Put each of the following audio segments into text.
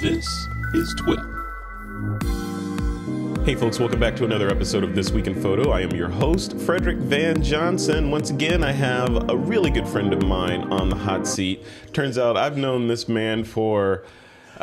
This is TWIP. Hey, folks, welcome back to another episode of This Week in Photo. I am your host, Frederick Van Johnson. Once again, I have a really good friend of mine on the hot seat. Turns out I've known this man for,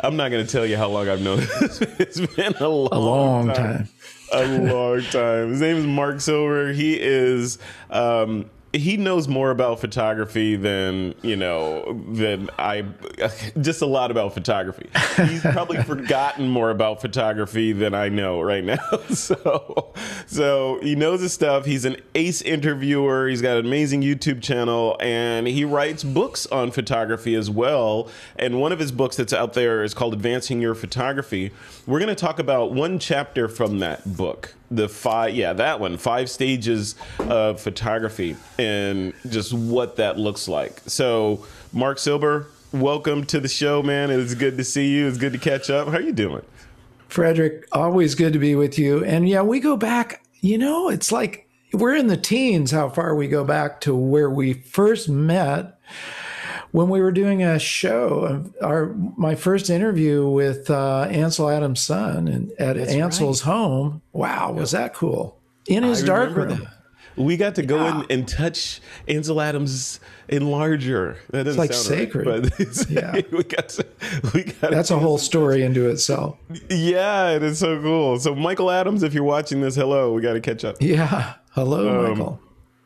I'm not going to tell you how long I've known this. it's been a long, a long time. time. a long time. His name is Marc Silber. He is um, he knows more about photography than you know than I just a lot about photography. He's probably forgotten more about photography than I know right now. So so he knows his stuff. He's an ace interviewer. He's got an amazing YouTube channel and he writes books on photography as well. And one of his books that's out there is called Advancing Your Photography. We're going to talk about one chapter from that book the five yeah that one five stages of photography and just what that looks like. So Marc Silber welcome to the show man. It's good to see you. It's good to catch up. How are you doing? Frederick always good to be with you. And yeah we go back you know it's like we're in the teens how far we go back to where we first met when we were doing a show, our my first interview with uh, Ansel Adams' son and at That's Ansel's right. home. Wow, was that cool? In his I dark room. That. We got to go yeah. in and touch Ansel Adams' enlarger. That doesn't it's like sacred. Right, but yeah, we got to, we got. That's a whole story into itself. Yeah, it is so cool. So Michael Adams, if you're watching this, hello. We got to catch up. Yeah, hello, um, Michael.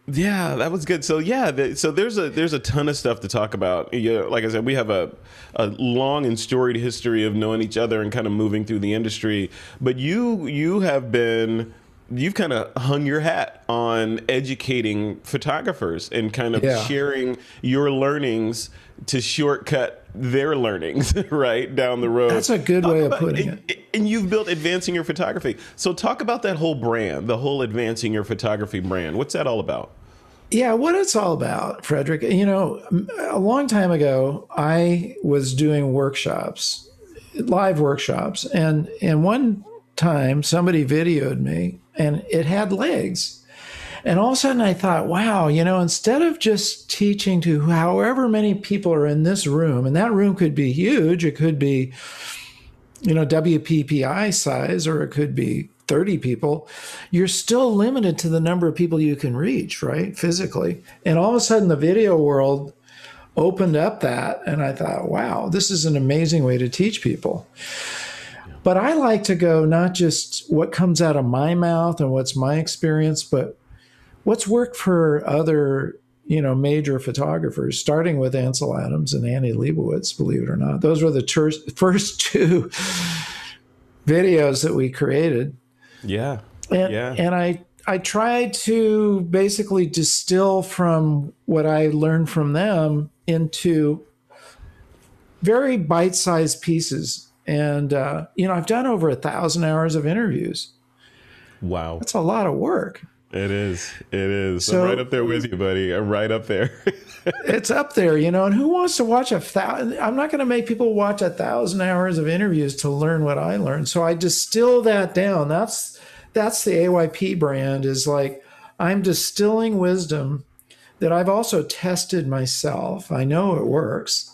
Yeah, that was good. So yeah, the, so there's a there's a ton of stuff to talk about. Yeah, like I said, we have a a long and storied history of knowing each other and kind of moving through the industry. But you you have been you've kind of hung your hat on educating photographers and kind of yeah. sharing your learnings to shortcut their learnings right down the road. That's a good talk way about, of putting and, it. And you've built advancing your photography. So talk about that whole brand, the whole advancing your photography brand. What's that all about? Yeah, what it's all about, Frederick. You know, a long time ago, I was doing workshops, live workshops, and and one time somebody videoed me, and it had legs and all of a sudden I thought, wow, you know, instead of just teaching to however many people are in this room, and that room could be huge, it could be, you know, WPPI size, or it could be 30 people, you're still limited to the number of people you can reach, right? Physically. And all of a sudden the video world opened up that. And I thought, wow, this is an amazing way to teach people. But I like to go not just what comes out of my mouth and what's my experience, but what's worked for other you know major photographers starting with ansel adams and annie leibovitz believe it or not those were the ter- first two videos that we created. Yeah. And, yeah. and i i tried to basically distill from what i learned from them into very bite-sized pieces. And uh, you know i've done over a thousand hours of interviews. Wow. That's a lot of work it is. It is. So, I'm right up there with you, buddy. I'm right up there. it's up there, you know. And who wants to watch a thousand? I'm not going to make people watch a thousand hours of interviews to learn what I learned. So I distill that down. That's that's the AYP brand. Is like I'm distilling wisdom that I've also tested myself. I know it works.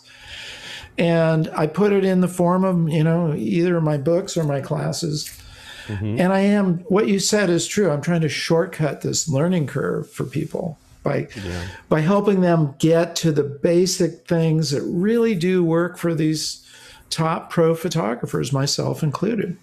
And I put it in the form of, you know, either my books or my classes Mm-hmm. And I am, what you said is true. I'm trying to shortcut this learning curve for people by, yeah. by helping them get to the basic things that really do work for these top pro photographers, myself included.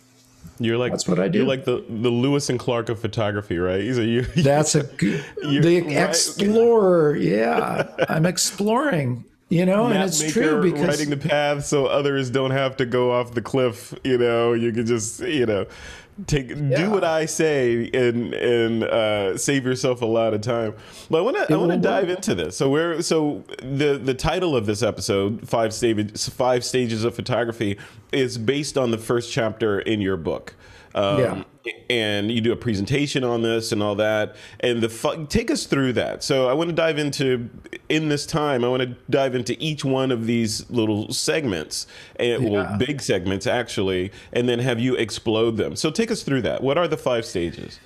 You're like that's what I do. You're like the the Lewis and Clark of photography, right? You, you, that's a good the right. explorer. Yeah, I'm exploring you know, Map and it's true because writing the path so others don't have to go off the cliff. You know, you can just you know take yeah. do what I say and and uh, save yourself a lot of time. But I want to I want to dive into this. So we're so the the title of this episode five stages five stages of photography is based on the first chapter in your book. Um, yeah. And you do a presentation on this and all that. And the fu- take us through that. So I want to dive into in this time. I want to dive into each one of these little segments, and yeah. well, big segments actually, and then have you explode them. So take us through that. What are the five stages?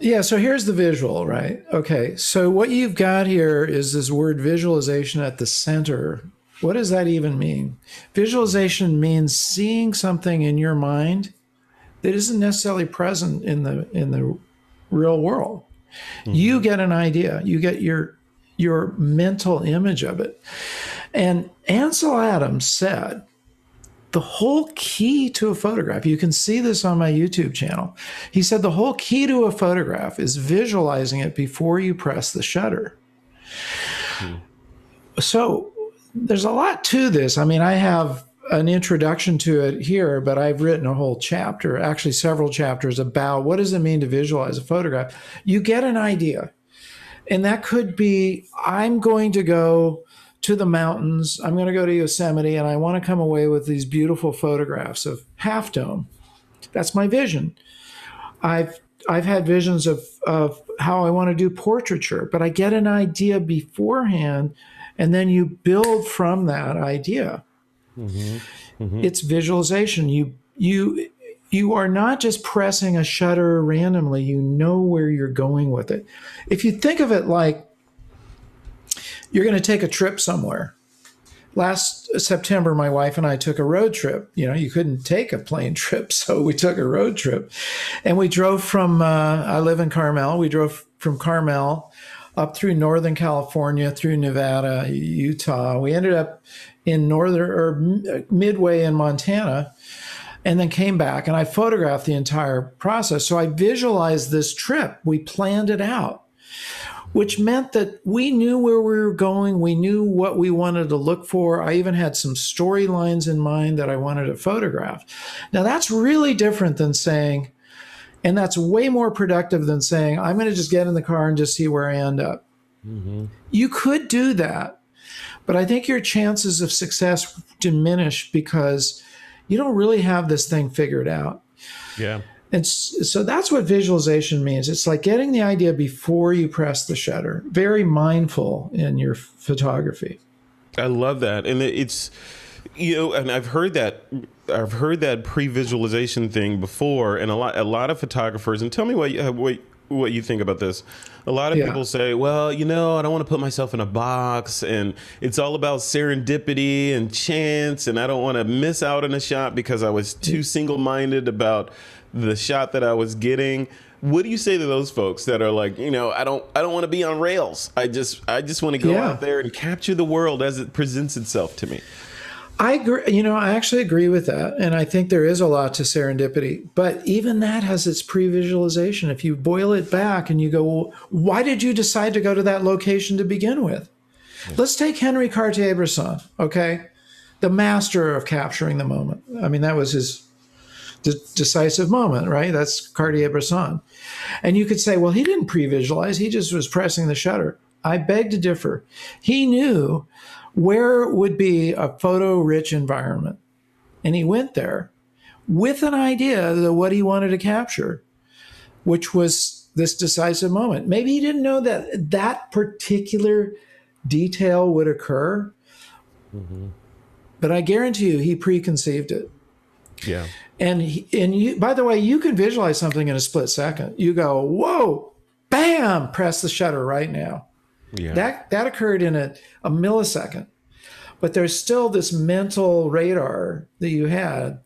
Yeah, so here's the visual, right? Okay, so what you've got here is this word visualization at the center What does that even mean? Visualization means seeing something in your mind that isn't necessarily present in the in the real world. Mm-hmm. You get an idea. You get your your mental image of it. And Ansel Adams said the whole key to a photograph, you can see this on my YouTube channel. He said the whole key to a photograph is visualizing it before you press the shutter. Hmm. So there's a lot to this. I mean, I have an introduction to it here, but I've written a whole chapter, actually several chapters about what does it mean to visualize a photograph. You get an idea. And that could be I'm going to go to the mountains. I'm going to go to Yosemite and I want to come away with these beautiful photographs of Half Dome. That's my vision. I've I've had visions of, of how I want to do portraiture, but I get an idea beforehand and then you build from that idea. Mm-hmm. It's visualization. You you you are not just pressing a shutter randomly, you know where you're going with it. If you think of it like you're going to take a trip somewhere. Last September, my wife and I took a road trip. You know, you couldn't take a plane trip, so we took a road trip. And we drove from, uh, I live in Carmel. We drove from Carmel up through Northern California, through Nevada, Utah. We ended up in northern or midway in Montana and then came back and I photographed the entire process. So I visualized this trip. We planned it out which meant that we knew where we were going. We knew what we wanted to look for. I even had some storylines in mind that I wanted to photograph. Now, that's really different than saying, and that's way more productive than saying, I'm going to just get in the car and just see where I end up. Mm-hmm. You could do that, but I think your chances of success diminish because you don't really have this thing figured out. Yeah. And so that's what visualization means. It's like getting the idea before you press the shutter. Very mindful in your photography. I love that. And it's you know, and I've heard that I've heard that pre-visualization thing before and a lot a lot of photographers and tell me what you, what what you think about this. A lot of yeah. people say, well, you know, I don't want to put myself in a box and it's all about serendipity and chance and I don't want to miss out on a shot because I was too single-minded about the shot that I was getting. What do you say to those folks that are like, you know, I don't I don't want to be on rails. I just I just want to go yeah. out there and capture the world as it presents itself to me. I agree. You know, I actually agree with that. And I think there is a lot to serendipity. But even that has its pre visualization. If you boil it back and you go, well, why did you decide to go to that location to begin with? Yeah. Let's take Henri Cartier-Bresson, okay? The master of capturing the moment. I mean, that was his decisive moment, right? That's Cartier-Bresson. And you could say, well, he didn't pre-visualize; he just was pressing the shutter. I beg to differ. He knew where would be a photo-rich environment, and he went there with an idea of what he wanted to capture, which was this decisive moment. Maybe he didn't know that that particular detail would occur, mm-hmm. but I guarantee you, he preconceived it. Yeah. And he, and you, by the way, you can visualize something in a split second. You go, whoa, bam, press the shutter right now. Yeah. That that occurred in a, a millisecond. But there's still this mental radar that you had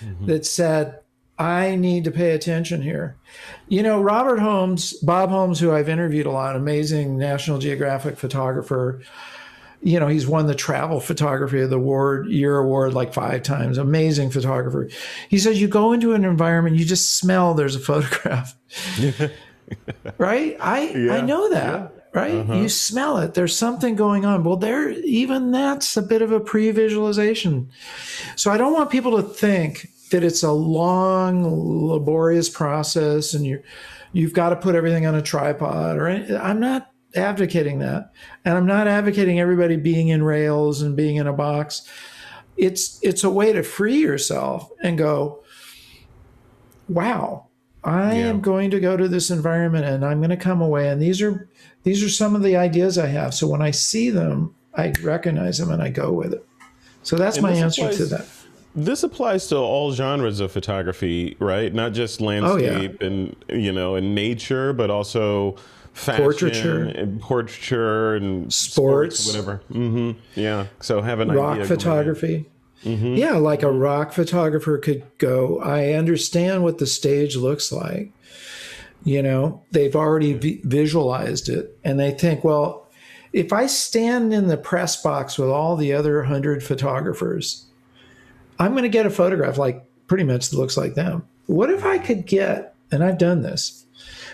mm-hmm. that said, I need to pay attention here. You know, Robert Holmes, Bob Holmes, who I've interviewed a lot, amazing National Geographic photographer, you know, he's won the travel photography of the award year award like five times. Amazing photographer. He says you go into an environment, you just smell there's a photograph. right? I yeah. I know that. Yeah. Right? Uh-huh. You smell it. There's something going on. Well, there even that's a bit of a pre-visualization. So I don't want people to think that it's a long, laborious process and you you've got to put everything on a tripod or any, I'm not advocating that. And I'm not advocating everybody being in rails and being in a box. It's it's a way to free yourself and go, wow, I yeah. am going to go to this environment and I'm going to come away and these are these are some of the ideas I have. So when I see them, I recognize them and I go with it. So that's and my answer applies, to that. This applies to all genres of photography, right? Not just landscape oh, yeah. and you know and nature, but also fashion, Portraiture. and portraiture, and Sports. whatever. Mm-hmm. Yeah. So have an rock idea. going photography. Yeah, like a rock photographer could go, I understand what the stage looks like. You know, they've already vi- visualized it and they think, well, if I stand in the press box with all the other 100 photographers, I'm going to get a photograph like pretty much that looks like them. What if I could get, and I've done this,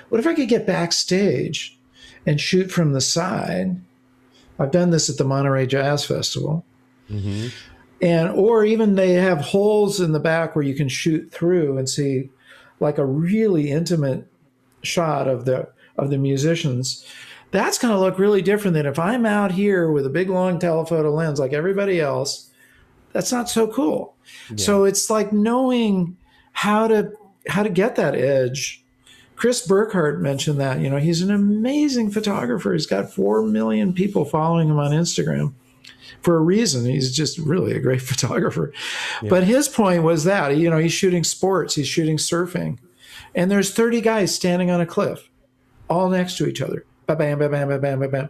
what if I could get backstage and shoot from the side? I've done this at the Monterey Jazz Festival mm-hmm. And or even they have holes in the back where you can shoot through and see like a really intimate shot of the of the musicians. That's going to look really different than if i'm out here with a big long telephoto lens like everybody else. That's not so cool. So it's like knowing how to how to get that edge. Chris Burkard mentioned that you know he's an amazing photographer. He's got 4 million people following him on instagram for a reason. He's just really a great photographer. But his point was that, you know, he's shooting sports, he's shooting surfing, and there's 30 guys standing on a cliff, all next to each other. Ba bam, ba bam, ba bam, ba bam.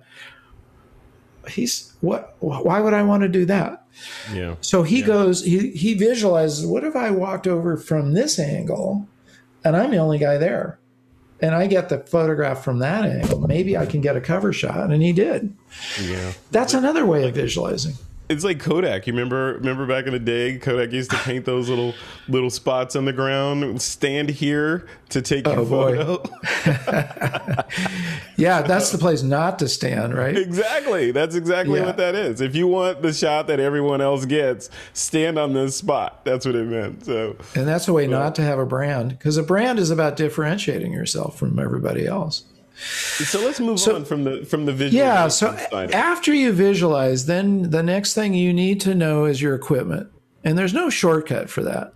He's what? Why would I want to do that? Yeah. So he goes, he he visualizes. What if I walked over from this angle, and I'm the only guy there, and I get the photograph from that angle? Maybe I can get a cover shot, and he did. Yeah. That's another way of visualizing. It's like Kodak. You remember? Remember back in the day, Kodak used to paint those little little spots on the ground. Stand here to take your Oh, boy. photo. Yeah, that's the place not to stand, right? exactly. That's exactly Yeah. what that is. If you want the shot that everyone else gets, stand on this spot. That's what it meant. So And that's a way not to have a brand because a brand is about differentiating yourself from everybody else. So let's move on from the from the visual. Yeah. So after you visualize, then the next thing you need to know is your equipment. And there's no shortcut for that.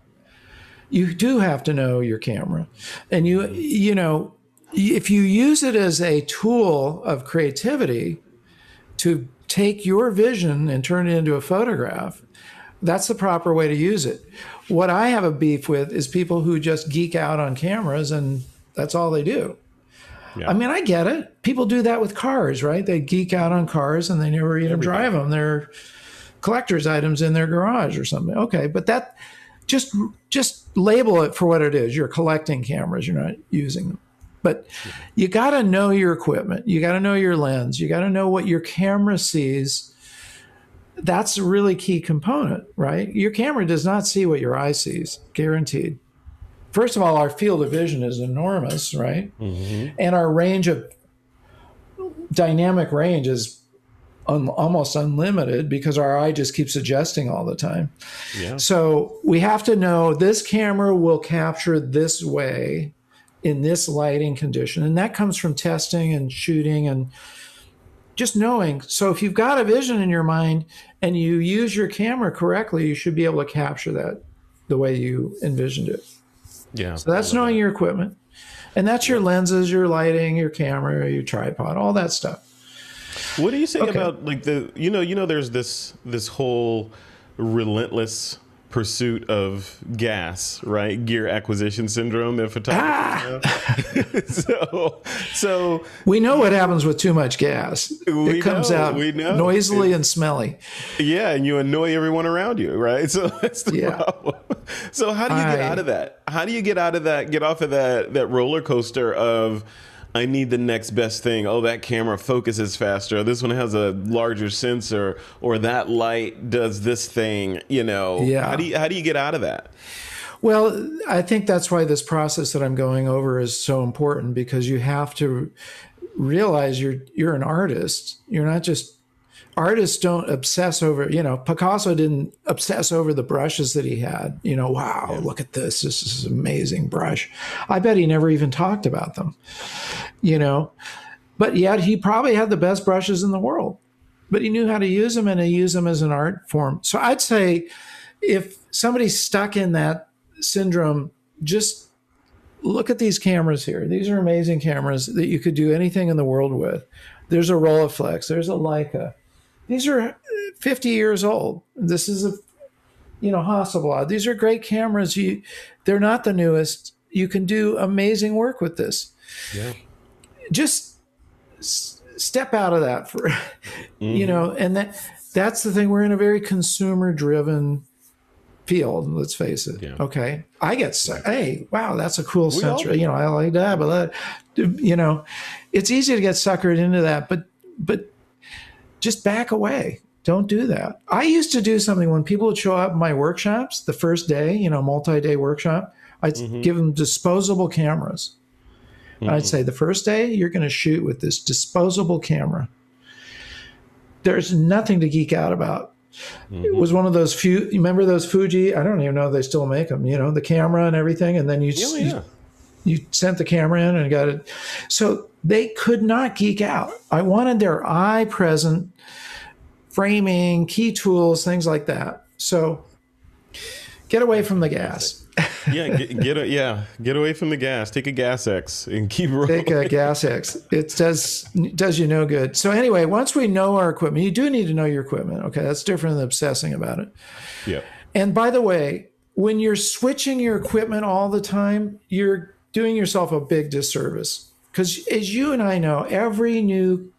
You do have to know your camera. And you, you know, if you use it as a tool of creativity to take your vision and turn it into a photograph, that's the proper way to use it. What I have a beef with is people who just geek out on cameras and that's all they do. Yeah. I mean, I get it. People do that with cars, right? They geek out on cars and they never even drive them. They're collector's items in their garage or something. Okay, but that just just label it for what it is. You're collecting cameras. You're not using them. But you got to know your equipment. You got to know your lens. You got to know what your camera sees. That's a really key component, right? Your camera does not see what your eye sees, guaranteed. First of all, our field of vision is enormous, right? Mm-hmm. And our range of dynamic range is un- almost unlimited because our eye just keeps adjusting all the time. yeah. So we have to know this camera will capture this way in this lighting condition. And that comes from testing and shooting and just knowing. So if you've got a vision in your mind and you use your camera correctly, you should be able to capture that the way you envisioned it. Yeah. So that's knowing your equipment. And that's your lenses, your lighting, your camera, your tripod, all that stuff. What do you say Okay. about like the you know you know there's this this whole relentless pursuit of gas, right? Gear acquisition syndrome in photography. Ah! so so We know what happens with too much gas. It comes know, out we know. noisily and smelly. yeah, and you annoy everyone around you, right? So that's the Yeah. problem. So how do you get out of that? How do you get out of that? Get off of that that roller coaster of I need the next best thing. Oh, that camera focuses faster. This one has a larger sensor, or that light does this thing. You know, Yeah. How do you how do you get out of that? Well, I think that's why this process that I'm going over is so important because you have to realize you're you're an artist. You're not just artists don't obsess over, you know, Picasso didn't obsess over the brushes that he had. You know, wow, look at this. This is an amazing brush. I bet he never even talked about them. You know, but yet he probably had the best brushes in the world. But he knew how to use them and he used them as an art form. So I'd say if somebody's stuck in that syndrome, just look at these cameras here. These are amazing cameras that you could do anything in the world with. There's a Rolleiflex, there's a Leica. These are 50 years old. This is a you know Hasselblad. These are great cameras. You they're not the newest. You can do amazing work with this. Yeah. Just s- step out of that for you know and that that's the thing we're in a very consumer driven field let's face it Yeah. okay i get su- hey wow that's a cool sensor you know i like that but that, you know it's easy to get suckered into that but but just back away don't do that i used to do something when people would show up in my workshops the first day you know multi-day workshop i'd mm-hmm. give them disposable cameras and I'd mm-hmm. say the first day you're going to shoot with this disposable camera. There's nothing to geek out about. It mm-hmm. was one of those few. You remember those Fuji? I don't even know if they still make them. You know, the camera and everything, and then you Oh, yeah. you sent the camera in and got it. So they could not geek out. I wanted their eye present, framing, key tools, things like that. So get away from the gas. yeah, get, get a, yeah, get away from the gas. Take a gas X and keep rolling. take a gas X. It does does you no good. So anyway, once we know our equipment, you do need to know your equipment. Okay, that's different than obsessing about it. yeah, And by the way, when you're switching your equipment all the time, you're doing yourself a big disservice. Because as you and I know, every new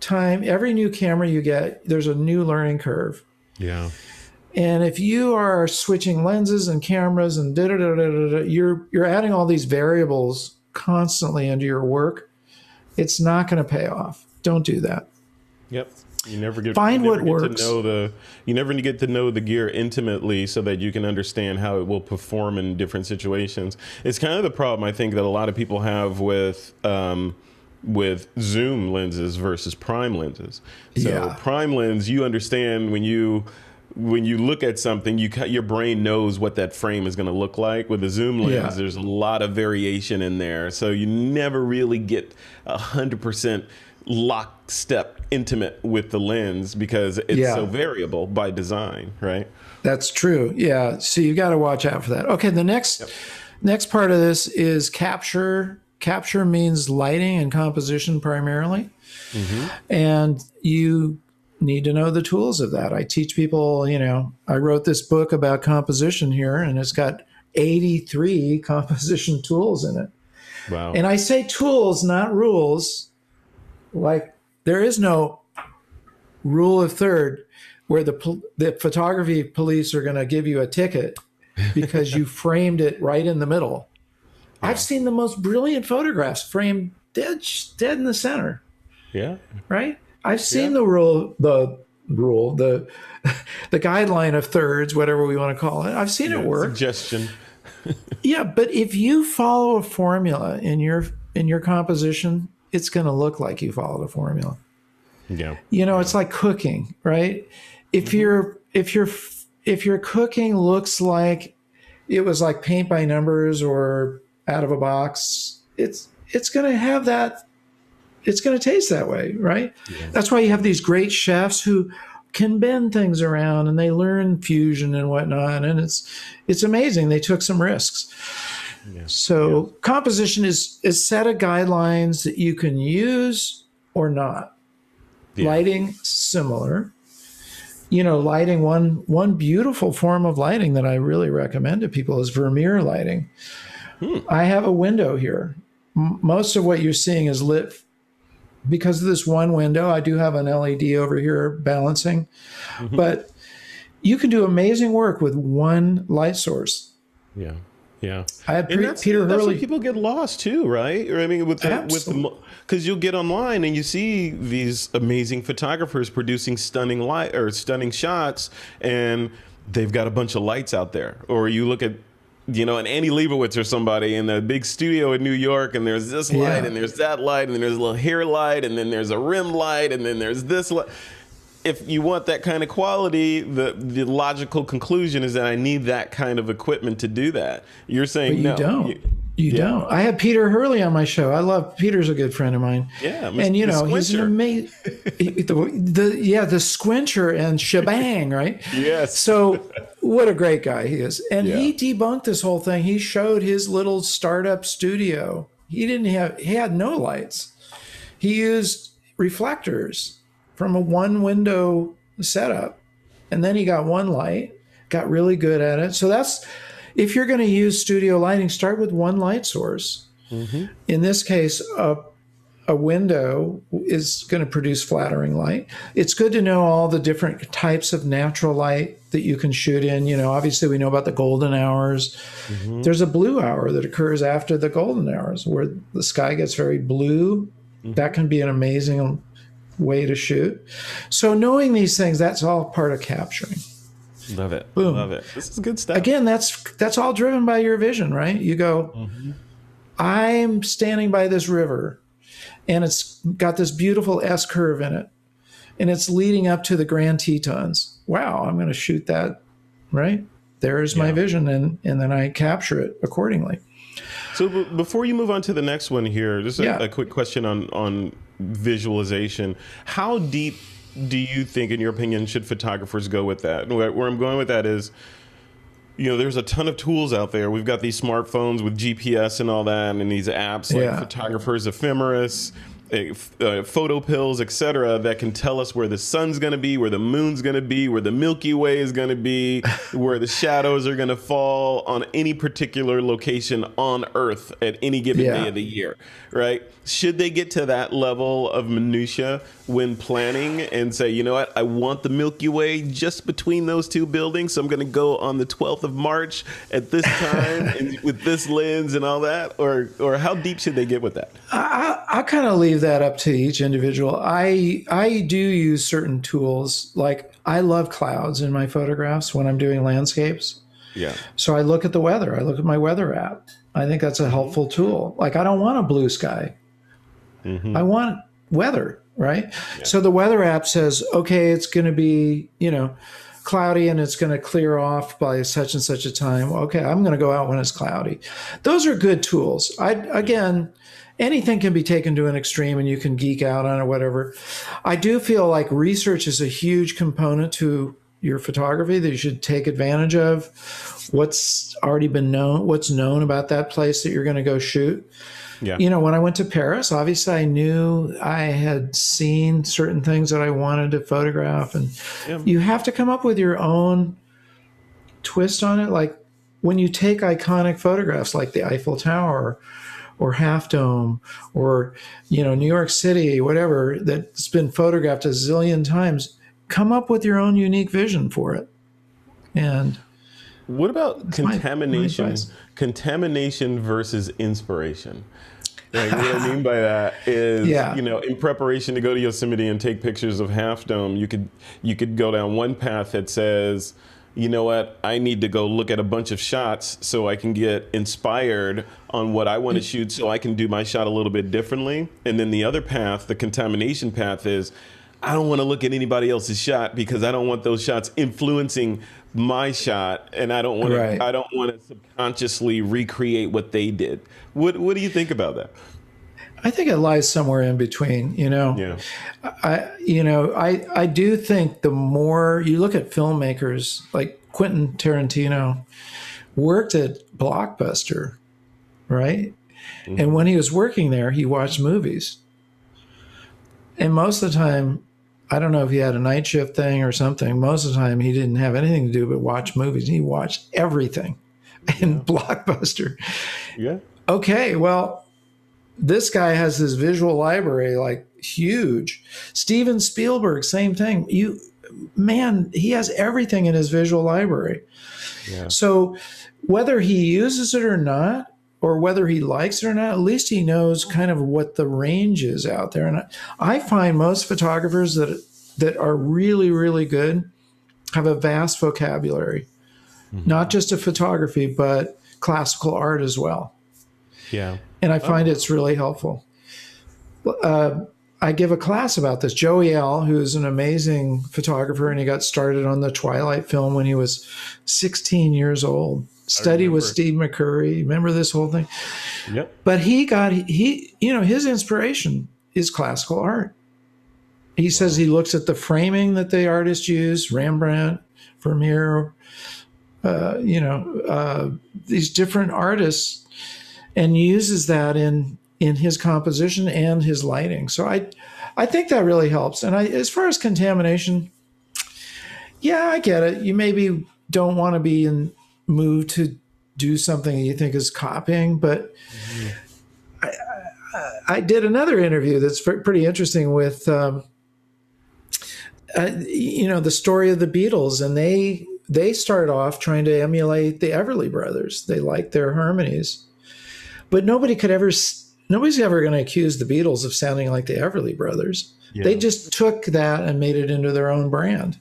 time, every new camera you get, there's a new learning curve. yeah, And if you are switching lenses and cameras and da da da da da, you're you're adding all these variables constantly into your work. It's not going to pay off. Don't do that. yep. You never get Find never what get works. To know the you never get to know the gear intimately so that you can understand how it will perform in different situations. It's kind of the problem I think that a lot of people have with. Um, with zoom lenses versus prime lenses. So Yeah. prime lens, you understand when you when you look at something, you your brain knows what that frame is going to look like. With a zoom lens, Yeah. there's a lot of variation in there, so you never really get hundred percent lockstep intimate with the lens because it's Yeah. so variable by design, right? That's true. Yeah. So you got to watch out for that. Okay. The next next part of this is capture. Capture means lighting and composition primarily, mm-hmm. and you need to know the tools of that. I teach people. You know, I wrote this book about composition here, and it's got 83 composition tools in it. Wow. And I say tools, not rules. Like there is no rule of third where the the photography police are going to give you a ticket because you framed it right in the middle. I've seen the most brilliant photographs framed dead dead in the center, yeah. right? I've seen the rule the rule the the guideline of thirds, whatever we want to call it. I've seen it work. Suggestion. Yeah, but if you follow a formula in your in your composition, it's going to look like you followed a formula. Yeah. You know, it's like cooking, right? If mm-hmm. your if your if your cooking looks like it was like paint by numbers or out of a box, it's it's going to have that it's going to taste that way, right? That's why you have these great chefs who can bend things around and they learn fusion and whatnot, and it's it's amazing. They took some risks. So composition is is set of guidelines that you can use or not. Yeah. Lighting similar. You know, lighting one one beautiful form of lighting that I really recommend to people is Vermeer lighting. Hmm. I have a window here. M- most of what you're seeing is lit because of this one window. I do have an LED over here balancing, mm-hmm. but you can do amazing work with one light source. Yeah. Yeah. I had And Pre- that's, Peter that's Hurley. where people get lost too, right? Or, I mean, with the, with because you'll get online and you see these amazing photographers producing stunning light or stunning shots, and they've got a bunch of lights out there. Or you look at you know, an Annie Leibovitz or somebody in a big studio in New York, and there's this light, Yeah. and there's that light, and then there's a little hair light, and then there's a rim light, and then there's this light. If you want that kind of quality, the the logical conclusion is that I need that kind of equipment to do that. You're saying you no, don't. you- You Yeah. don't. I had Peter Hurley on my show. I love Peter's a good friend of mine. Yeah, and you know he's an amazing. the, the yeah the squincher and shebang right. Yes. So what a great guy he is, and Yeah. he debunked this whole thing. He showed his little startup studio. He didn't have. He had no lights. He used reflectors from a one window setup, and then he got one light. Got really good at it. So that's if you're going to use studio lighting, start with one light source. In this case, a, a window is going to produce flattering light. It's good to know all the different types of natural light that you can shoot in. You know, obviously we know about the golden hours. Mm-hmm. There's a blue hour that occurs after the golden hours where the sky gets very blue. Mm-hmm. That can be an amazing way to shoot. So knowing these things, that's all part of capturing. Love it. Boom. Love it. This is good stuff. Again, that's that's all driven by your vision, right? You go, mm-hmm. I'm standing by this river and it's got this beautiful S curve in it, and it's leading up to the Grand Tetons. Wow, I'm going to shoot that, right? There's yeah. my vision, and and then I capture it accordingly. So b- before you move on to the next one here, just a, yeah. a quick question on on visualization. How deep do you think, in your opinion, should photographers go with that? Where, where I'm going with that is you know, there's a ton of tools out there. We've got these smartphones with GPS and all that, and these apps like yeah. Photographers Ephemeris, uh, PhotoPills, etc., that can tell us where the sun's going to be, where the moon's going to be, where the Milky Way is going to be, where the shadows are going to fall on any particular location on Earth at any given yeah. day of the year, right? Should they get to that level of minutia when planning and say, you know what, I want the Milky Way just between those two buildings, so I'm going to go on the 12th of March at this time and with this lens and all that, or or how deep should they get with that? I, I kind of leave that up to each individual. I I do use certain tools, like I love clouds in my photographs when I'm doing landscapes. Yeah. So I look at the weather. I look at my weather app. I think that's a helpful tool. Like I don't want a blue sky. Mm-hmm. I want weather, right? Yeah. So the weather app says, okay, it's going to be, you know, cloudy and it's going to clear off by such and such a time. Okay, I'm going to go out when it's cloudy. Those are good tools. I again, anything can be taken to an extreme and you can geek out on it or whatever. I do feel like research is a huge component to your photography that you should take advantage of. What's already been known, what's known about that place that you're going to go shoot. Yeah. You know, when I went to Paris, obviously I knew I had seen certain things that I wanted to photograph. And yeah. you have to come up with your own twist on it. Like when you take iconic photographs like the Eiffel Tower or Half Dome or, you know, New York City, whatever, that's been photographed a zillion times, come up with your own unique vision for it. And what about contamination? My, my contamination versus inspiration. Like, what I mean by that is, yeah. you know, in preparation to go to Yosemite and take pictures of Half Dome, you could you could go down one path that says, you know what, I need to go look at a bunch of shots so I can get inspired on what I want to mm. shoot, so I can do my shot a little bit differently. And then the other path, the contamination path, is I don't want to look at anybody else's shot because I don't want those shots influencing my shot and I don't want right. to I don't want to subconsciously recreate what they did. What what do you think about that? I think it lies somewhere in between, you know. Yeah. I you know, I I do think the more you look at filmmakers like Quentin Tarantino worked at Blockbuster, right? Mm-hmm. And when he was working there, he watched movies. And most of the time I don't know if he had a night shift thing or something. Most of the time, he didn't have anything to do but watch movies. He watched everything in yeah. Blockbuster. Yeah. Okay, well, this guy has his visual library like huge. Steven Spielberg, same thing. You, man, he has everything in his visual library. Yeah. So whether he uses it or not, or whether he likes it or not, at least he knows kind of what the range is out there. And I find most photographers that that are really, really good have a vast vocabulary, mm-hmm. not just of photography, but classical art as well. Yeah. And I find oh. it's really helpful. Uh, I give a class about this. Joey L., who's an amazing photographer, and he got started on the Twilight film when he was 16 years old study with Steve McCurry. Remember this whole thing? Yep. But he got he you know his inspiration is classical art. He says he looks at the framing that the artist used, Rembrandt, Vermeer, uh, you know, uh, these different artists, and uses that in in his composition and his lighting. So I, I think that really helps. And I, as far as contamination, yeah, I get it. You maybe don't want to be in move to do something you think is copying, but mm-hmm. I, I did another interview that's pretty interesting with, um, uh, you know, the story of the Beatles, and they they started off trying to emulate the Everly Brothers. They liked their harmonies, but nobody could ever. Nobody's ever going to accuse the Beatles of sounding like the Everly Brothers. Yeah. They just took that and made it into their own brand.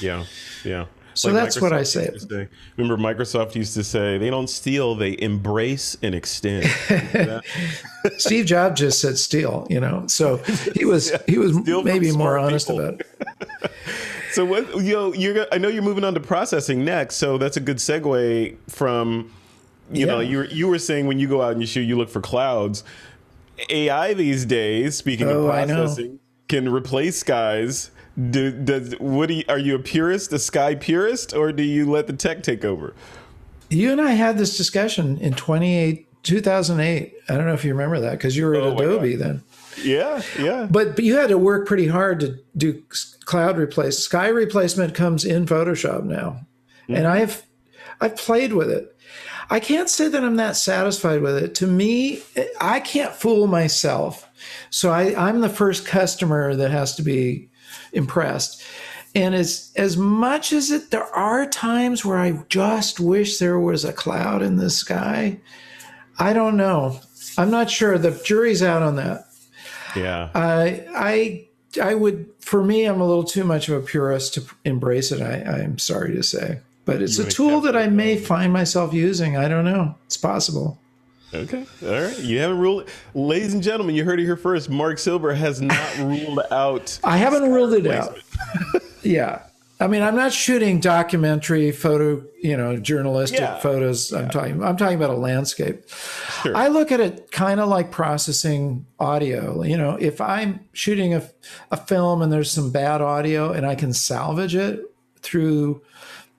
Yeah, yeah. So like that's Microsoft what I say. say. Remember, Microsoft used to say they don't steal, they embrace and extend. Steve Jobs just said steal, you know. So he was yeah, he was maybe more honest people. about it. so what you know, you're I know you're moving on to processing next, so that's a good segue from you yeah. know, you you were saying when you go out and you shoot, you look for clouds. AI these days, speaking oh, of processing, can replace skies do, does what do you, are you a purist, a sky purist, or do you let the tech take over? You and I had this discussion in 28, 2008. I don't know if you remember that because you were at oh Adobe then. Yeah, yeah. But, but you had to work pretty hard to do cloud replace. Sky replacement comes in Photoshop now, mm-hmm. and I've I've played with it. I can't say that I'm that satisfied with it. To me, I can't fool myself. So I, I'm the first customer that has to be impressed. And as as much as it, there are times where I just wish there was a cloud in the sky. I don't know. I'm not sure. The jury's out on that. Yeah. I I I would. For me, I'm a little too much of a purist to embrace it. I, I'm sorry to say, but it's you a tool that I may find myself using. I don't know. It's possible. Okay. All right. You haven't ruled, ladies and gentlemen. You heard it here first. Marc Silber has not ruled out. I haven't ruled it out. yeah. I mean, I'm not shooting documentary photo, you know, journalistic yeah. photos. I'm talking. I'm talking about a landscape. Sure. I look at it kind of like processing audio. You know, if I'm shooting a, a film and there's some bad audio and I can salvage it through,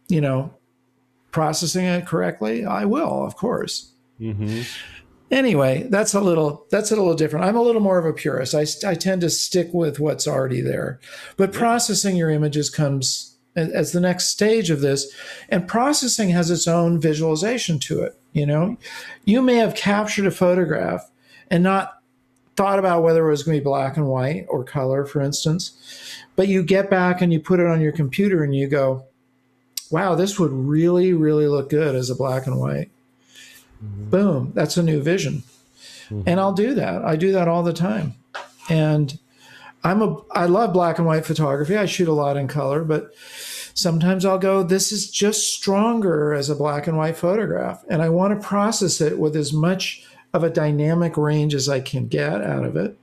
you know, processing it correctly, I will, of course. Mm-hmm. Anyway, that's a little that's a little different. I'm a little more of a purist. I, I tend to stick with what's already there, but yeah. processing your images comes as the next stage of this, and processing has its own visualization to it. You know, you may have captured a photograph and not thought about whether it was going to be black and white or color, for instance, but you get back and you put it on your computer and you go, "Wow, this would really, really look good as a black and white." Mm-hmm. Boom, that's a new vision. Mm-hmm. And I'll do that. I do that all the time. And I'm a I love black and white photography. I shoot a lot in color, but sometimes I'll go this is just stronger as a black and white photograph and I want to process it with as much of a dynamic range as I can get out of it.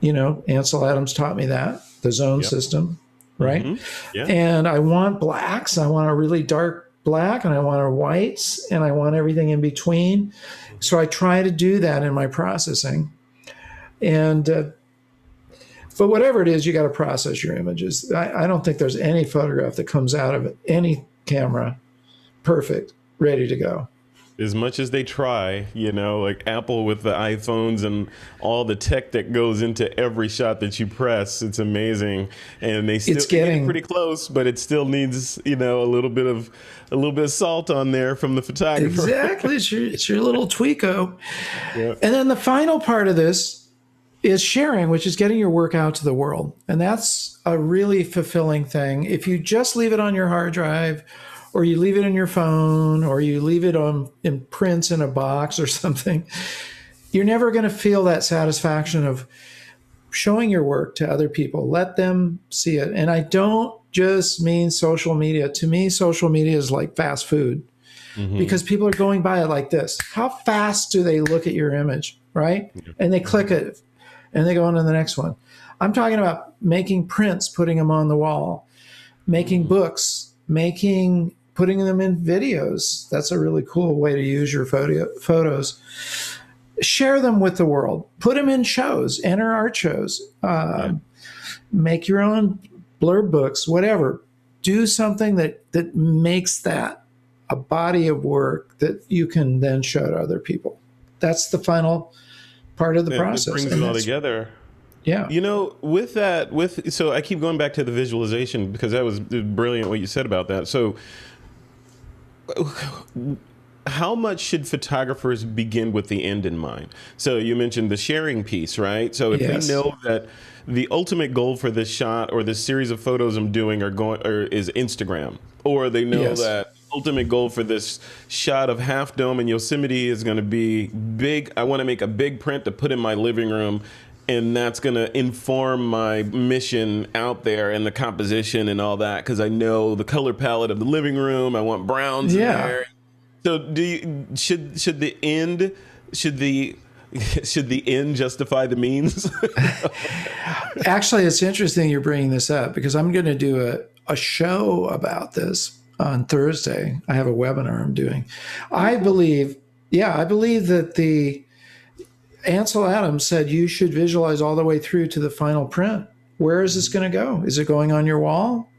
You know, Ansel Adams taught me that, the zone yep. system, right? Mm-hmm. Yeah. And I want blacks, I want a really dark black and I want a whites and I want everything in between. So I try to do that in my processing. And, uh, but whatever it is, you got to process your images. I, I don't think there's any photograph that comes out of any camera perfect, ready to go as much as they try, you know, like Apple with the iPhones and all the tech that goes into every shot that you press, it's amazing. And they still it's getting pretty close, but it still needs, you know, a little bit of a little bit of salt on there from the photographer. Exactly, it's your, it's your little tweako. Yep. And then the final part of this is sharing, which is getting your work out to the world, and that's a really fulfilling thing. If you just leave it on your hard drive or you leave it in your phone or you leave it on in prints in a box or something you're never going to feel that satisfaction of showing your work to other people. Let them see it. And i don't just mean social media. To me social media is like fast food mm-hmm. because people are going by it like this. How fast do they look at your image right? And they click it and they go on to the next one. I'm talking about making prints putting them on the wall making mm-hmm. books making putting them in videos. That's a really cool way to use your photo, photos. Share them with the world. Put them in shows. Enter art shows. Uh, yeah. Make your own blurb books. Whatever. Do something that that makes that a body of work that you can then show to other people. That's the final part of the yeah, process. It brings and it all together. Yeah. You know, with that, with so I keep going back to the visualization because that was brilliant what you said about that. So how much should photographers begin with the end in mind? So you mentioned the sharing piece, right? So if Yes. they know that the ultimate goal for this shot or this series of photos I'm doing are going or is Instagram, or they know Yes. that ultimate goal for this shot of Half Dome in Yosemite is going to be big. I want to make a big print to put in my living room. And that's going to inform my mission out there and the composition and all that because I know the color palette of the living room. I want browns Yeah. in there. So do you, should should the end should the should the end justify the means? Actually, it's interesting you're bringing this up because I'm going to do a, a show about this on Thursday. I have a webinar I'm doing. I believe, yeah, I believe that the Ansel Adams said you should visualize all the way through to the final print. Where is this going to go? Is it going on your wall?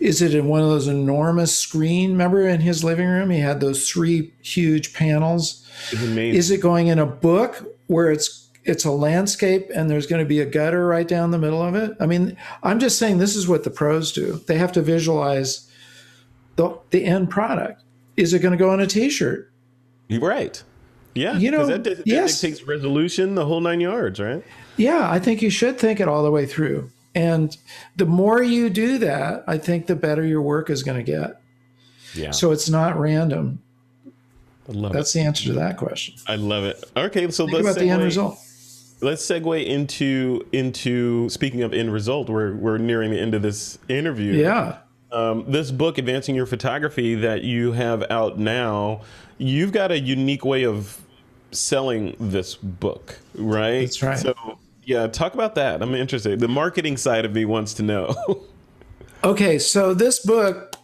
Is it in one of those enormous screen? Remember in his living room, he had those three huge panels. it's amazing. Is it going in a book where it's it's a landscape and there's going to be a gutter right down the middle of it? I mean, I'm just saying this is what the pros do. They have to visualize the the end product. Is it going to go on a T-shirt? You're right. Yeah. You know, that, that yes. dictates resolution, the whole nine yards, right? Yeah, I think you should think it all the way through. And the more you do that, I think the better your work is going to get. Yeah. So it's not random. I love it. That's it. the answer to that question. I love it. Okay, so Think let's about the end result. Let's segue into into speaking of end result. We're we're nearing the end of this interview. Yeah. Um, this book, Advancing Your Photography, that you have out now, you've got a unique way of selling this book, right? That's right. So, yeah, talk about that. I'm interested. The marketing side of me wants to know. Okay, so this book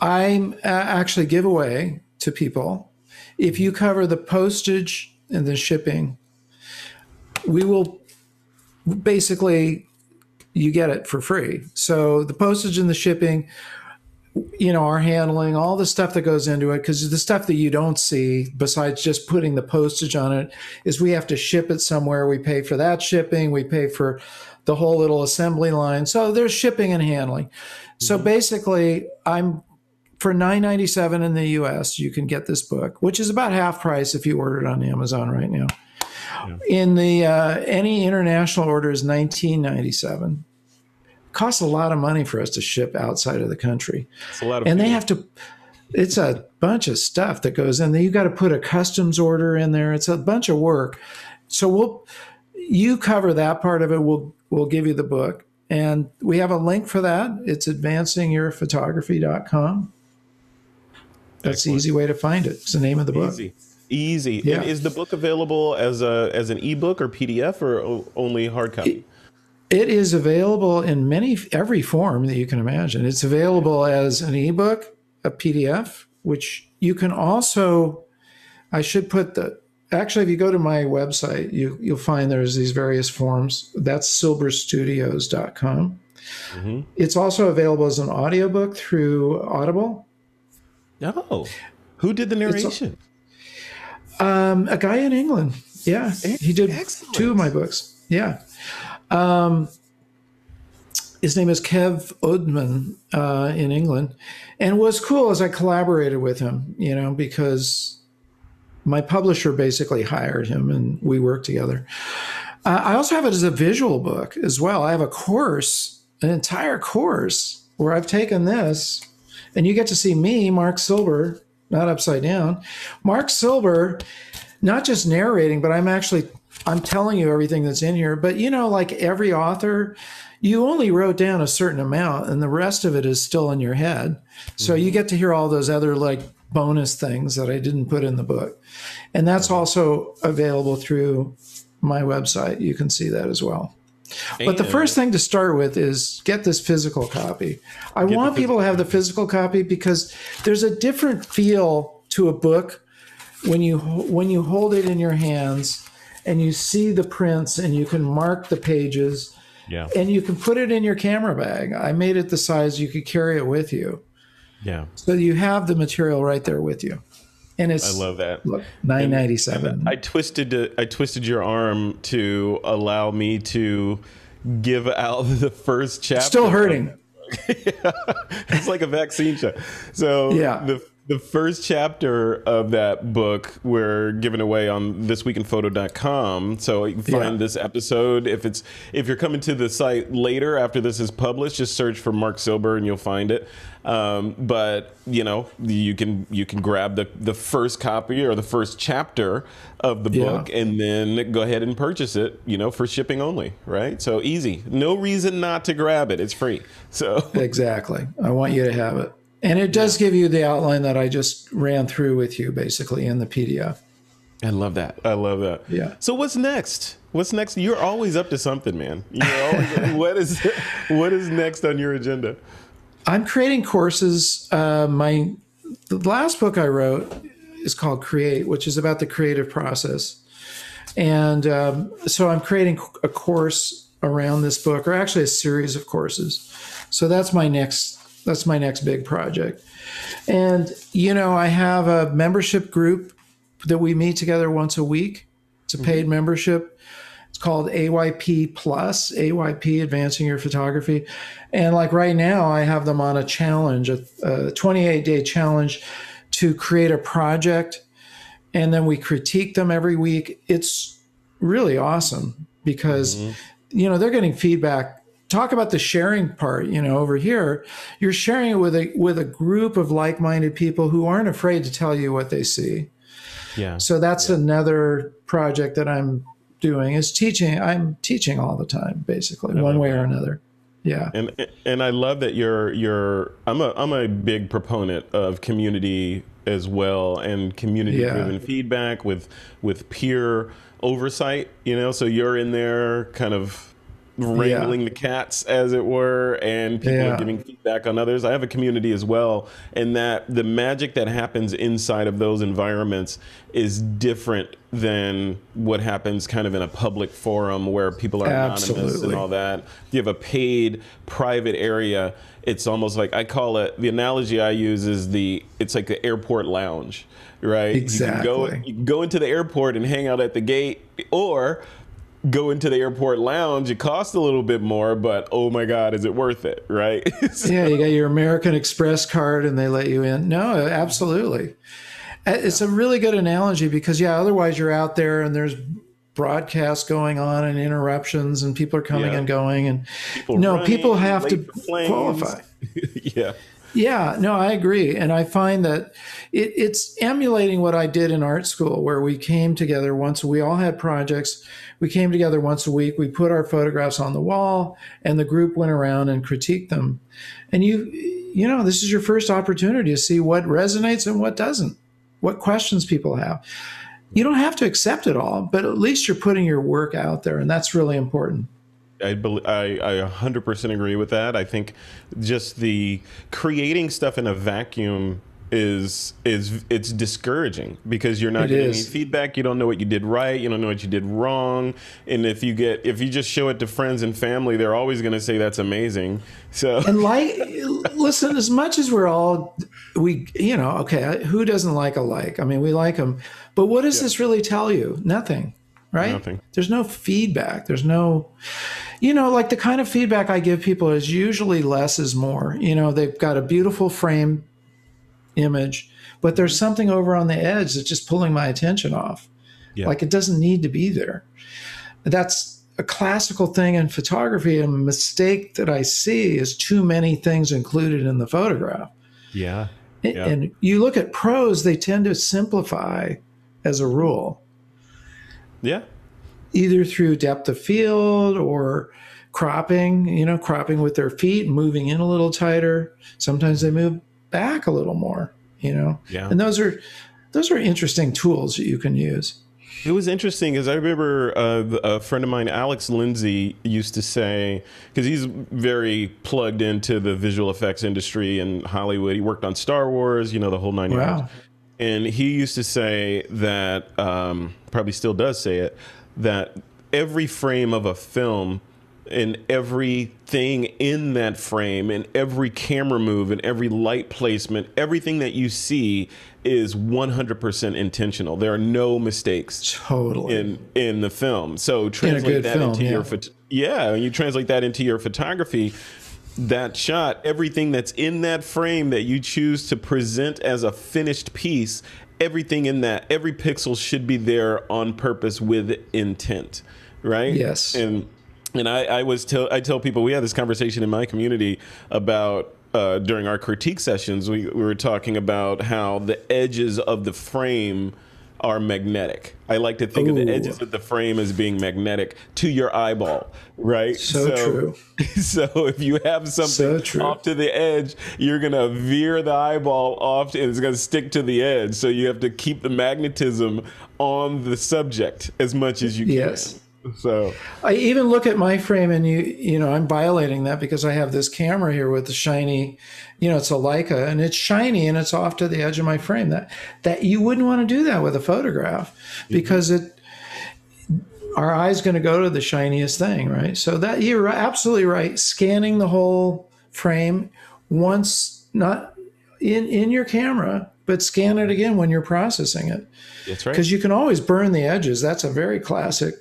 I uh, actually give away to people. If you cover the postage and the shipping, we will basically you get it for free. So the postage and the shipping, you know, our handling, all the stuff that goes into it, because the stuff that you don't see, besides just putting the postage on it, is we have to ship it somewhere. We pay for that shipping. We pay for the whole little assembly line. So there's shipping and handling. So mm-hmm. basically, I'm for nine ninety seven in the U.S. You can get this book, which is about half price if you order it on Amazon right now. In the uh, any international order is nineteen ninety seven. Costs a lot of money for us to ship outside of the country. It's a lot of and they have to it's a bunch of stuff that goes in there. You got to put a customs order in there. It's a bunch of work. So we'll you cover that part of it. We'll we'll give you the book. And we have a link for that. It's advancingyourphotography.com that's the easy way to find it. It's the name of the book. Easy. Easy. Yeah. And is the book available as a as an ebook or PDF or only hard copy? It is available in many every form that you can imagine. It's available as an ebook, a PDF, which you can also I should put the actually if you go to my website, you you'll find there's these various forms. That's silberstudios.com. Mhm. It's also available as an audiobook through Audible. Oh, who did the narration? Um, a guy in England. Yeah. He did Excellent. two of my books. Yeah. Um, his name is Kev Odman uh, in England. And what's cool is I collaborated with him, you know, because my publisher basically hired him and we worked together. Uh, I also have it as a visual book as well. I have a course, an entire course where I've taken this and you get to see me, Marc Silber, not upside down. Marc Silber, not just narrating, but I'm actually I'm telling you everything that's in here. But you know, like every author, you only wrote down a certain amount, and the rest of it is still in your head. So you mm-hmm. get to hear all those other like bonus things that I didn't put in the book, and that's mm-hmm. also available through my website. You can see that as well. But the first thing to start with is get this physical copy. I want people to have the physical copy because there's a different feel to a book when you when you hold it in your hands and you see the prints and you can mark the pages Yeah, and you can put it in your camera bag. I made it the size you could carry it with you. yeah, So you have the material right there with you. And it's I love that. look, 997. I twisted I twisted your arm to allow me to give out the first chapter. Still hurting. it's like a vaccine shot. So Yeah. the the first chapter of that book we're giving away on thisweekinphoto.com so you can find Yeah. this episode if it's if you're coming to the site later after this is published just search for marc silber and you'll find it um, but you know you can you can grab the the first copy or the first chapter of the Yeah. book and then go ahead and purchase it you know for shipping only right so easy no reason not to grab it it's free so Exactly. I want you to have it. And it does give you the outline that I just ran through with you basically in the PDF. I love that. I love that. Yeah. So what's next? What's next? You're always up to something, man. You're always, what is what is next on your agenda? I'm creating courses. Uh, my the last book I wrote is called Create, which is about the creative process. And um, so I'm creating a course around this book, or actually a series of courses. So that's my next that's my next big project. And you know, I have a membership group that we meet together once a week. It's a mm-hmm. paid membership. It's called AYP Plus, AYP Advancing Your Photography. And like right now, I have them on a challenge, a 28 day challenge to create a project. And then we critique them every week. It's really awesome because, mm-hmm. you know, they're getting feedback. Talk about the sharing part, you know, over here, you're sharing it with a with a group of like-minded people who aren't afraid to tell you what they see. Yeah. So that's another project that I'm doing is teaching. I'm teaching all the time, basically, one way or another. Yeah. And and I love that you're you're I'm a I'm a big proponent of community as well and community driven Yeah. feedback with with peer oversight, you know, so you're in there kind of wrangling the cats as it were and people are giving feedback on others. I have a community as well and that the magic that happens inside of those environments is different than what happens kind of in a public forum where people are anonymous and all that. If you have a paid private area, it's almost like I call it the analogy I use is the it's like the airport lounge, right? You can go Exactly. you can go into the airport and hang out at the gate or go into the airport lounge. It costs a little bit more, but oh my god, is it worth it, right? So- yeah, you got your American Express card and they let you in. No, absolutely. Uh, It's a really good analogy because yeah, otherwise you're out there and there's broadcasts going on and interruptions and people are coming Yeah. and going and People no, running, people have to late for planes. qualify. yeah. Yeah, no, I agree, and I find that it, it's emulating what I did in art school, where we came together once. We all had projects. We came together once a week. We put our photographs on the wall, and the group went around and critiqued them. And you, you know, this is your first opportunity to see what resonates and what doesn't, what questions people have. You don't have to accept it all, but at least you're putting your work out there, and that's really important. I, I I 100% agree with that. I think just the creating stuff in a vacuum is is it's discouraging because you're not It getting is. any feedback. You don't know what you did right. You don't know what you did wrong. And if you get if you just show it to friends and family, they're always going to say that's amazing. So and like listen as much as we're all we you know okay who doesn't like a like i mean we like them but what does this really tell you nothing right Nothing. there's no feedback there's no you know like the kind of feedback i give people is usually less is more you know they've got a beautiful frame image but there's something over on the edge that's just pulling my attention off Yeah. like it doesn't need to be there that's a classical thing in photography and a mistake that i see is too many things included in the photograph yeah. Yeah. and you look at pros they tend to simplify as a rule Yeah. either through depth of field or cropping you know cropping with their feet moving in a little tighter sometimes they move back a little more you know Yeah. and those are those are interesting tools that you can use It was interesting because I remember uh, a friend of mine, Alex Lindsay, used to say because he's very plugged into the visual effects industry in Hollywood. He worked on Star Wars, you know, the whole nine yards. Wow. And he used to say that, um, probably still does say it, that every frame of a film and everything in that frame and every camera move and every light placement, everything that you see is 100% intentional. There are no mistakes totally in in the film. So translate good that film, into yeah. your yeah, and you translate that into your photography. that shot, everything that's in that frame that you choose to present as a finished piece, everything in that, every pixel should be there on purpose with intent, right? Yes. And and I, I was tell I tell people we had this conversation in my community about uh, during our critique sessions. We, we were talking about how the edges of the frame are magnetic. I like to think Ooh. of the edges of the frame as being magnetic to your eyeball, right? So, so true. So if you have something so off to the edge, you're gonna veer the eyeball off, and it's gonna stick to the edge. So you have to keep the magnetism on the subject as much as you can. Yes. So I even look at my frame and you you know I'm violating that because I have this camera here with the shiny you know it's a Leica and it's shiny and it's off to the edge of my frame. That that you wouldn't want to do that with a photograph mm-hmm. because mm-hmm. it our eye's going to go to the shiniest thing right? So that you're absolutely right. Scanning the whole frame once not in in your camera but scan it again when you're processing it. That's right. Because you can always burn the edges. That's a very classic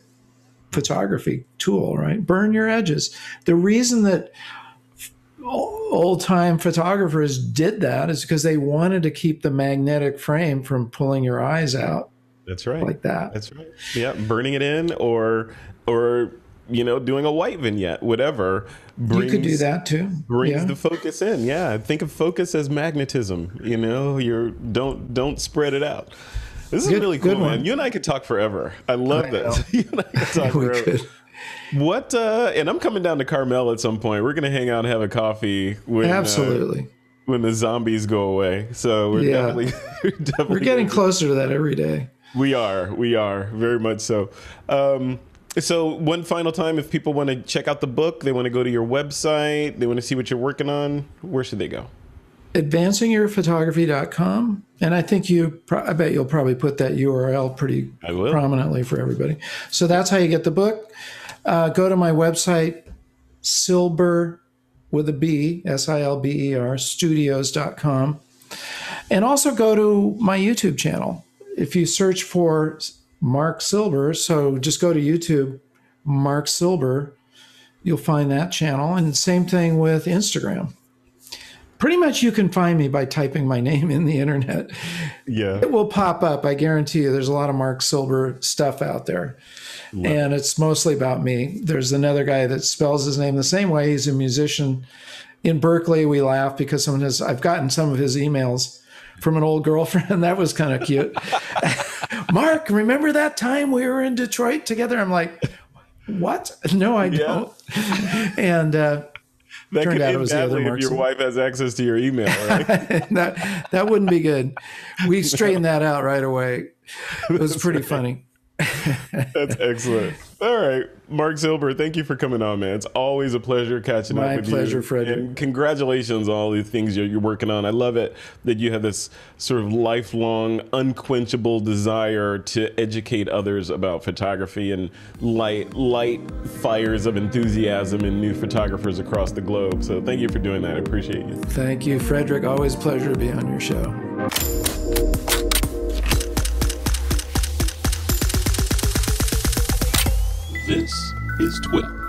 photography tool, right? Burn your edges. The reason that old time photographers did that is because they wanted to keep the magnetic frame from pulling your eyes out. That's right. Like that. That's right. Yeah, burning it in or or you know, doing a white vignette, whatever. Brings, you could do that too. Brings yeah. the focus in. Yeah, think of focus as magnetism. You know, you're don't don't spread it out. This is good, really cool, man. One. You and I could talk forever. I love I this. you and I could talk forever. Could. What? Uh, and I'm coming down to Carmel at some point. We're gonna hang out and have a coffee. When, uh, Absolutely. Uh, when the zombies go away, so we're yeah. definitely, we're definitely we're getting closer to that every day. We are. We are very much so. Um, so one final time, if people want to check out the book, they want to go to your website, they want to see what you're working on. Where should they go? advancingyourphotography.com and i think you i bet you'll probably put that url pretty prominently for everybody. So that's how you get the book. Uh, go to my website silber with a b s-i-l-b-e-r studios.com and also go to my youtube channel. If you search for marc silber so just go to youtube marc silber you'll find that channel. And same thing with instagram pretty much you can find me by typing my name in the internet. Yeah. It will pop up. I guarantee you there's a lot of Marc Silber stuff out there. And it's mostly about me. There's another guy that spells his name the same way. He's a musician. In Berkeley, we laugh because someone has I've gotten some of his emails from an old girlfriend. that was kind of cute. Mark, remember that time we were in Detroit together? I'm like, what? No, I don't. And uh, that Turned could out it was the other if your wife has access to your email, right? that that wouldn't be good. We straightened that out right away. It was pretty funny. That's excellent. All right, Marc Silber, thank you for coming on, man. It's always a pleasure catching My up with pleasure, you. Frederick. And congratulations on all the things you're, you're, working on. I love it that you have this sort of lifelong, unquenchable desire to educate others about photography and light light fires of enthusiasm in new photographers across the globe. So thank you for doing that. I appreciate you. Thank you, Frederick. Always pleasure to be on your show. This is TWIP.